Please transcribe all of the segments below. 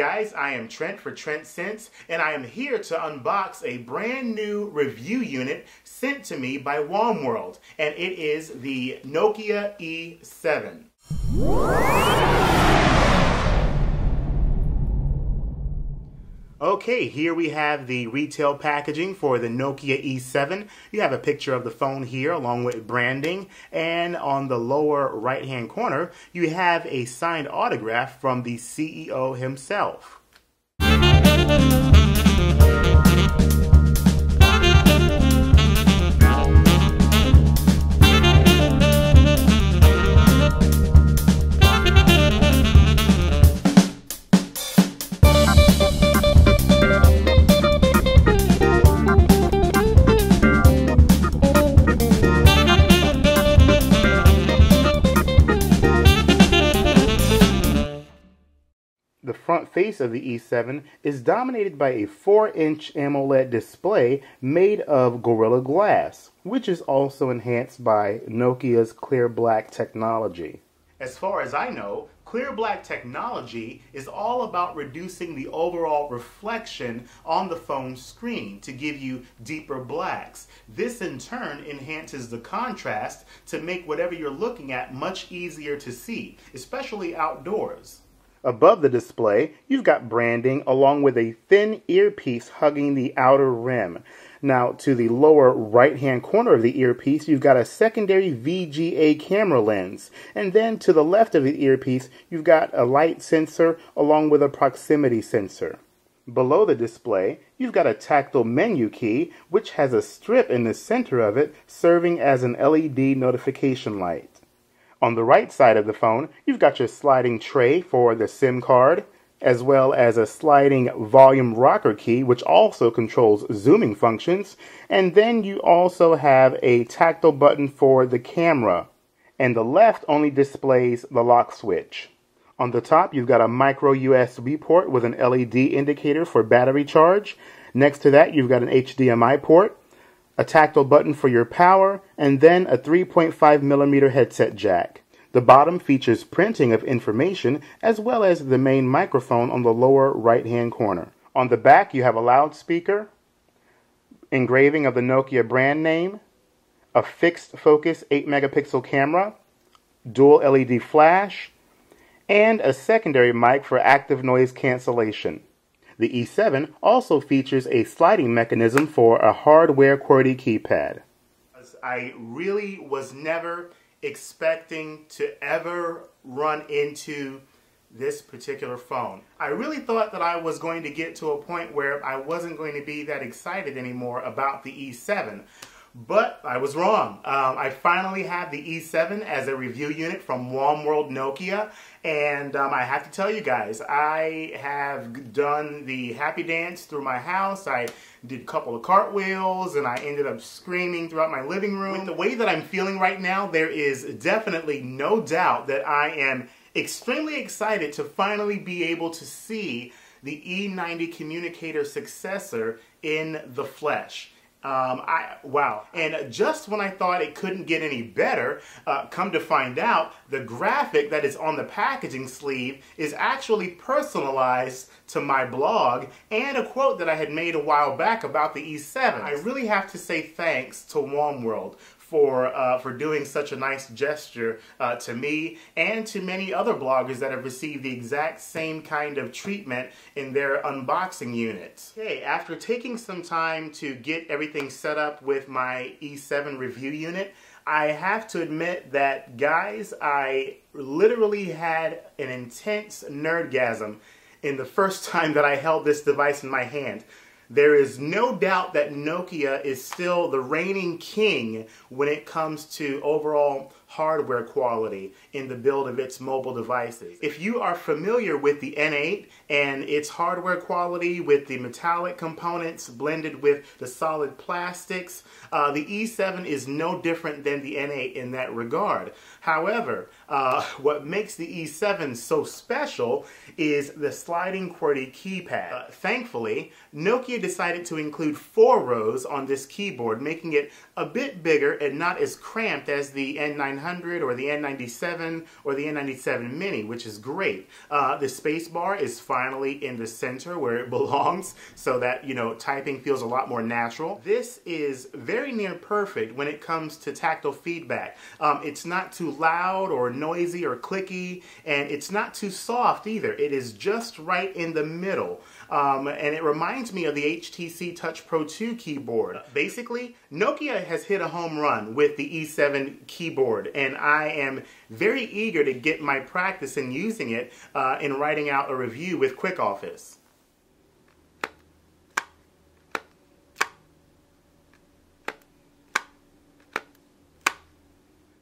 Guys, I am Trent for Trent Sense, and I am here to unbox a brand new review unit sent to me by WOMworld, and it is the Nokia E7. Okay, here we have the retail packaging for the Nokia E7. You have a picture of the phone here along with branding. And on the lower right hand corner, you have a signed autograph from the CEO himself. Of the E7 is dominated by a 4-inch AMOLED display made of Gorilla Glass, which is also enhanced by Nokia's Clear Black technology. As far as I know, Clear Black technology is all about reducing the overall reflection on the phone screen to give you deeper blacks. This in turn enhances the contrast to make whatever you're looking at much easier to see, especially outdoors. Above the display, you've got branding along with a thin earpiece hugging the outer rim. Now, to the lower right hand corner of the earpiece, you've got a secondary VGA camera lens. And then to the left of the earpiece, you've got a light sensor along with a proximity sensor. Below the display, you've got a tactile menu key, which has a strip in the center of it serving as an LED notification light. On the right side of the phone, you've got your sliding tray for the SIM card, as well as a sliding volume rocker key, which also controls zooming functions. And then you also have a tactile button for the camera. And the left only displays the lock switch. On the top, you've got a micro USB port with an LED indicator for battery charge. Next to that, you've got an HDMI port a tactile button for your power, and then a 3.5 millimeter headset jack. The bottom features printing of information as well as the main microphone on the lower right hand corner. On the back, you have a loudspeaker, engraving of the Nokia brand name, a fixed focus 8 megapixel camera, dual LED flash, and a secondary mic for active noise cancellation. The E7 also features a sliding mechanism for a hardware QWERTY keypad. I really was never expecting to ever run into this particular phone. I really thought that I was going to get to a point where I wasn't going to be that excited anymore about the E7. But I was wrong. Um, I finally have the E7 as a review unit from WOMworld Nokia. And um, I have to tell you guys, I have done the happy dance through my house. I did a couple of cartwheels and I ended up screaming throughout my living room. With the way that I'm feeling right now, there is definitely no doubt that I am extremely excited to finally be able to see the E90 communicator successor in the flesh. Um, I wow! And just when I thought it couldn't get any better, uh, come to find out, the graphic that is on the packaging sleeve is actually personalized to my blog and a quote that I had made a while back about the E7. I really have to say thanks to WOMworld for uh, for doing such a nice gesture uh, to me and to many other bloggers that have received the exact same kind of treatment in their unboxing units. Okay, after taking some time to get everything set up with my E7 review unit, I have to admit that, guys, I literally had an intense nerdgasm in the first time that I held this device in my hand. There is no doubt that Nokia is still the reigning king when it comes to overall hardware quality in the build of its mobile devices. If you are familiar with the N8 and its hardware quality with the metallic components blended with the solid plastics, uh, the E7 is no different than the N8 in that regard. However, uh, what makes the E7 so special is the sliding QWERTY keypad. Uh, thankfully, Nokia decided to include four rows on this keyboard, making it a bit bigger and not as cramped as the N900 N900 or the N97 or the N97 Mini, which is great. Uh, the space bar is finally in the center where it belongs so that, you know, typing feels a lot more natural. This is very near perfect when it comes to tactile feedback. Um, it's not too loud or noisy or clicky, and it's not too soft either. It is just right in the middle. Um, and it reminds me of the HTC Touch Pro 2 keyboard. Basically, Nokia has hit a home run with the E7 keyboard, and I am very eager to get my practice in using it uh, in writing out a review with QuickOffice.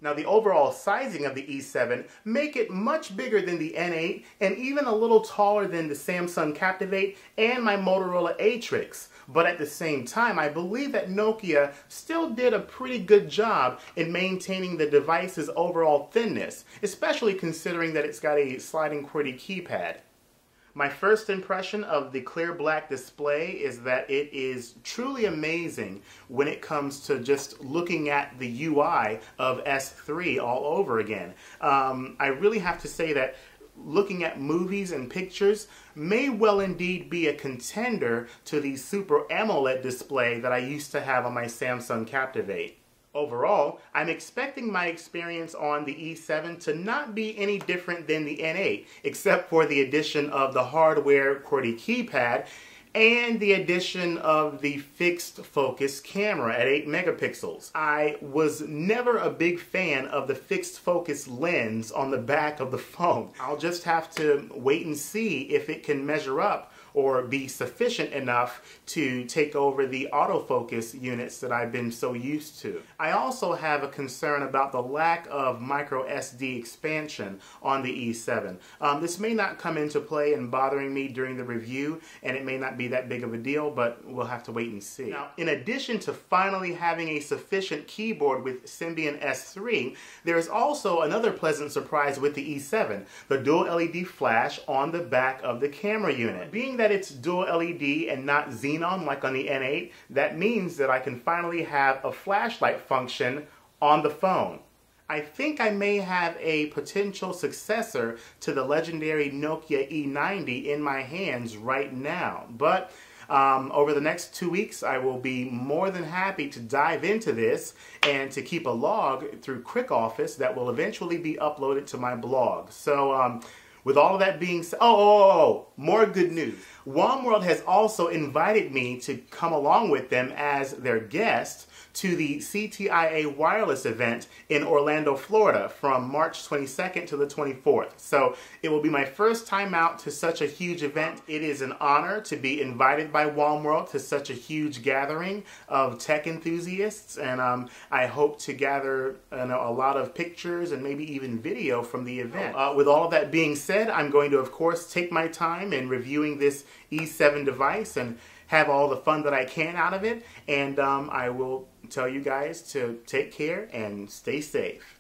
Now the overall sizing of the E7 make it much bigger than the N8 and even a little taller than the Samsung Captivate and my Motorola Atrix. But at the same time, I believe that Nokia still did a pretty good job in maintaining the device's overall thinness, especially considering that it's got a sliding QWERTY keypad. My first impression of the clear black display is that it is truly amazing when it comes to just looking at the UI of S3 all over again. Um, I really have to say that looking at movies and pictures may well indeed be a contender to the Super AMOLED display that I used to have on my Samsung Captivate. Overall, I'm expecting my experience on the E7 to not be any different than the N8, except for the addition of the hardware QWERTY keypad and the addition of the fixed focus camera at 8 megapixels. I was never a big fan of the fixed focus lens on the back of the phone. I'll just have to wait and see if it can measure up or be sufficient enough to take over the autofocus units that I've been so used to. I also have a concern about the lack of micro SD expansion on the E7. Um, this may not come into play and bothering me during the review and it may not be that big of a deal but we'll have to wait and see. Now in addition to finally having a sufficient keyboard with Symbian S3 there is also another pleasant surprise with the E7 the dual LED flash on the back of the camera unit. Being that it's dual LED and not xenon like on the N8, that means that I can finally have a flashlight function on the phone. I think I may have a potential successor to the legendary Nokia E90 in my hands right now. But um, over the next two weeks, I will be more than happy to dive into this and to keep a log through QuickOffice that will eventually be uploaded to my blog. So um, with all of that being said, oh, oh, oh, oh, more good news. World has also invited me to come along with them as their guest to the CTIA Wireless event in Orlando, Florida from March 22nd to the 24th. So it will be my first time out to such a huge event. It is an honor to be invited by World to such a huge gathering of tech enthusiasts and um, I hope to gather you know, a lot of pictures and maybe even video from the event. Uh, with all of that being said, I'm going to of course take my time in reviewing this E7 device and have all the fun that I can out of it. And um, I will tell you guys to take care and stay safe.